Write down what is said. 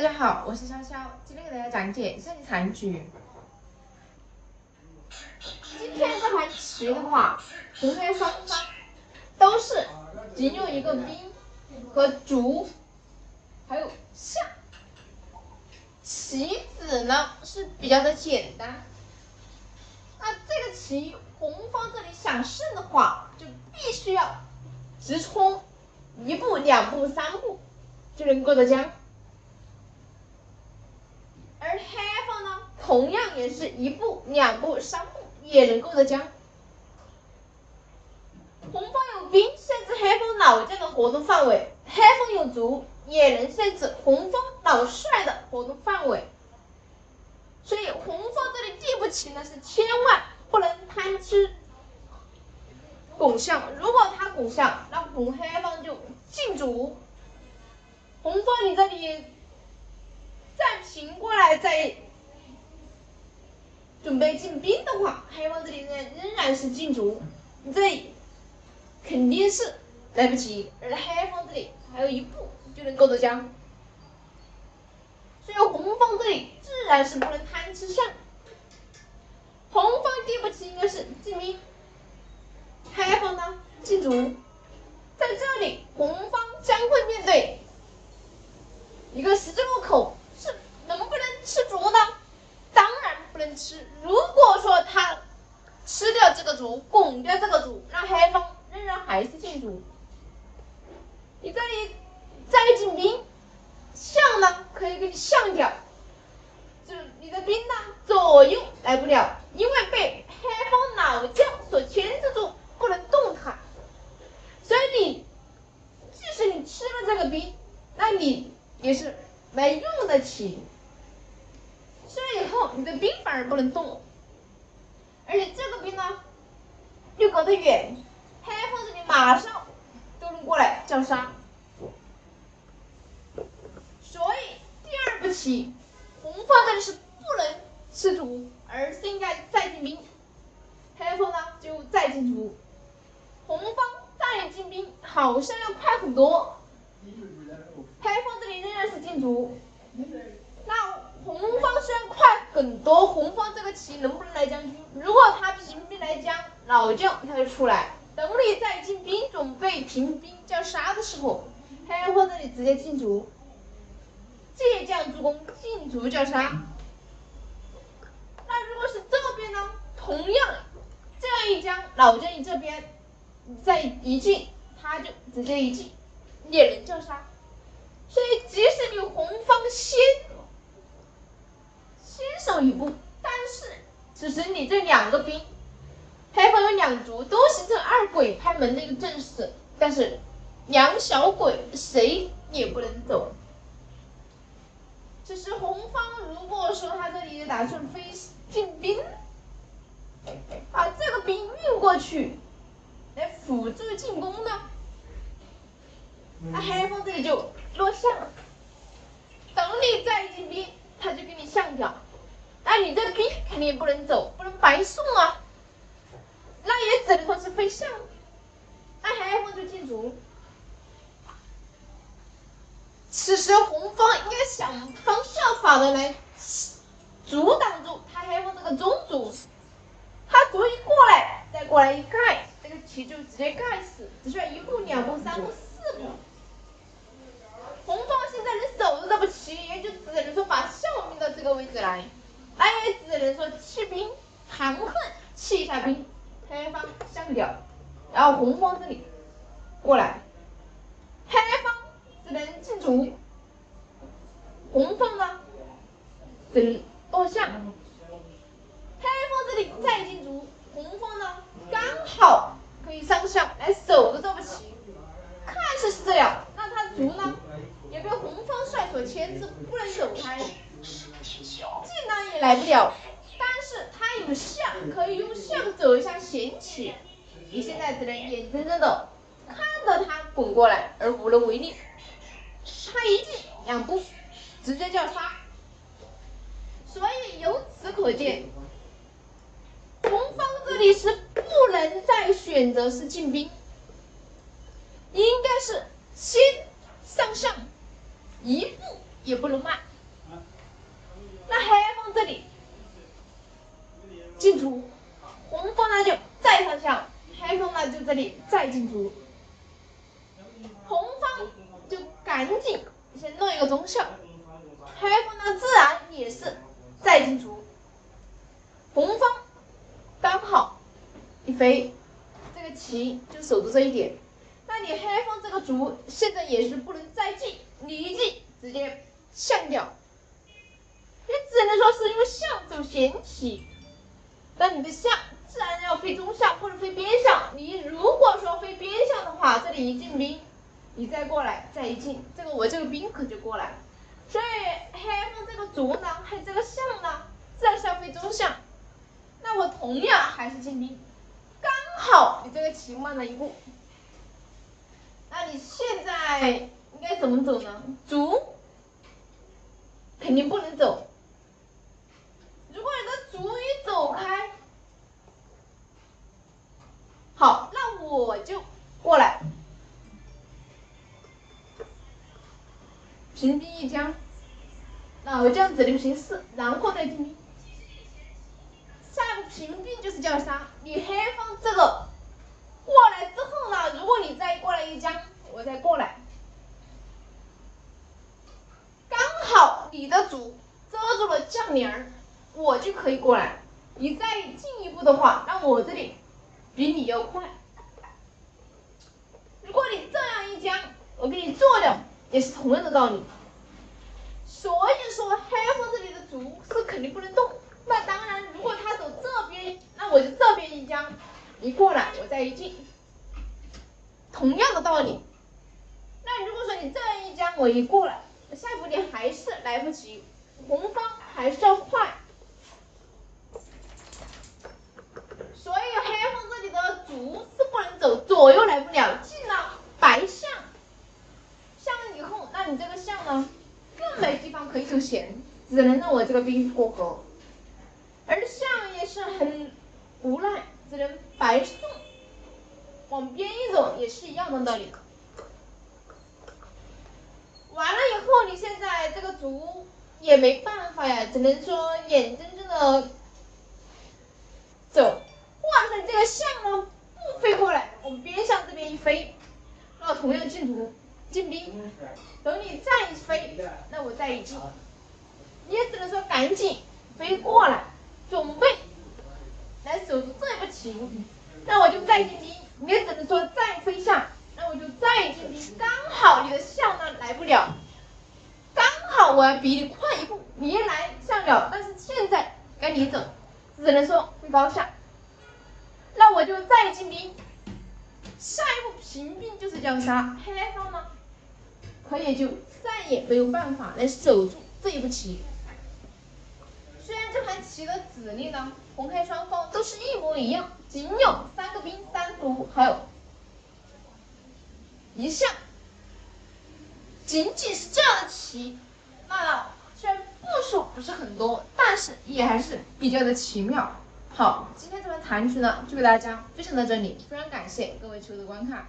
大家好，我是潇潇，今天给大家讲解一下残局。今天这盘棋的话，红黑双方都是仅有一个兵和卒，还有象。棋子呢是比较的简单。那这个棋，红方这里想胜的话，就必须要直冲一步、两步、三步就能过得将。而黑方呢，同样也是一步、两步、三步也能够得将。红方有兵，限制黑方老将的活动范围；黑方有卒，也能限制红方老帅的活动范围。所以红方这里第步棋呢，是千万不能贪吃拱象。如果他拱象，那红黑方就进卒。红方你这里。再平过来，再准备进兵的话，黑方这里呢仍然是进卒，你这肯定是来不及。而黑方这里还有一步就能够得将，所以红方这里自然是不能贪吃象。红方第一步棋应该是进兵，黑方呢进卒，在这里红方将会面对一个十字路口。是能不能吃卒呢？吃。如果说他吃掉这个卒，拱掉这个卒，那黑方仍然还是进卒。你这里再进兵，象呢可以给你象掉，就你的兵呢左右来不了，因为被黑方老将所牵制住，不能动弹。所以你即使你吃了这个兵，那你也是没用得起。吃了以后，你的兵而不能动，而且这个兵呢又隔得远，黑方这里马上都能过来叫杀，所以第二步棋，红方这里是不能吃卒，而是应该再进兵，黑方呢就再进卒，红方再进兵好像要快很多，黑方这里仍然是进卒，那。红方虽然快很多，红方这个棋能不能来将军？如果他平兵来将，老将他就出来，等你再进兵准备平兵叫杀的时候，黑方这里直接进卒，借将助攻，进卒叫杀。那如果是这边呢？同样这样一将，老将你这边再一进，他就直接一进，也能叫杀。所以即使你红方先。一步，但是此时你这两个兵，黑方有两卒，都形成二鬼拍门的一个阵势，但是两小鬼谁也不能走。此时红方如果说他这里打算飞进兵，把这个兵运过去来辅助进攻呢，那黑方这里就落象，等你再进兵，他就给你象掉。那你这个兵肯定不能走，不能白送啊，那也只能说是飞象，那黑方就进卒。此时红方应该想方设法的来阻挡住他黑方这个中卒，他卒一过来，再过来一盖，这个棋就直接盖死，只需要一步、两步、三步、四步。红方现在能守住这步棋，也就只能说把象兵到这个位置来。那也只能说弃兵含恨弃下兵，黑方象掉，然后红方这里过来，黑方只能进卒，红方呢只能落下，黑方这里再进卒，红方呢刚好可以上象来守着这步棋，看似是这样，那他卒呢也被红方帅所牵制，不能走开。技能也来不了，但是他有象，可以用象走一下闲棋。你现在只能眼睁睁的看着他滚过来，而无能为力。他一进两步，直接叫杀。所以由此可见，红方这里是不能再选择是进兵，应该是先上象，一步也不能慢。那黑方这里进卒，红方呢就再上象，黑方呢就这里再进卒，红方就赶紧先弄一个中象，黑方呢自然也是再进卒，红方刚好一飞，这个棋就守住这一点。那你黑方这个卒现在也是不能再进，你一进直接象掉，你只能说是因为象走先棋，但你的象自然要飞中象或者飞边象。你如果说飞边象的话，这里一进兵，你再过来再一进，这个我这个兵可就过来了。所以黑方这个卒呢，还有这个象呢，自然是要飞中象。那我同样还是进兵，刚好你这个棋慢了一步。那你现在应该怎么走呢？卒肯定不能走。如果你的卒一走开，好，那我就过来平兵一将。那我这样子的形式，然后再进兵。下一步平兵就是叫杀，你黑方这个。过来之后呢，如果你再过来一将，我再过来，刚好你的卒遮住了将领，我就可以过来。你再进一步的话，那我这里比你要快。如果将，我给你做掉，也是同样的道理。所以说黑方这里的卒是肯定不能动。那当然，如果他走这边，那我就这边一将。一过来，我再一进，同样的道理。那如果说你这样一将，我一过来，下一步你还是来不及，红方还是要快。所以黑方这里的卒是不能走，左右来不了，进了白象，象了以后，那你这个象呢，更没地方可以走闲，只能让我这个兵过河，而象也是很无奈。只能白送，往边一走也是一样的道理。完了以后，你现在这个卒也没办法呀，只能说眼睁睁的走，或者这个象呢不飞过来，往边上这边一飞，那同样进卒进兵，等你再一飞，那我再一进，你也只能说赶紧飞过来，准备。来守住这步棋，那我就再进兵，你也只能说再飞象，那我就再进兵，刚好你的象呢来不了，刚好我要比你快一步，你一来象了，但是现在该你走，只能说飞高下，那我就再进兵，下一步平兵就是将杀，黑方呢，可以就再也没有办法来守住这一步棋。虽然这盘棋的子力呢，红黑双方都是一模一样，仅有三个兵、三卒，还有一象，仅仅是这样的棋，那虽然步数不是很多，但是也还是比较的奇妙。好，今天这盘残局呢，就给大家分享到这里，非常感谢各位球友的观看。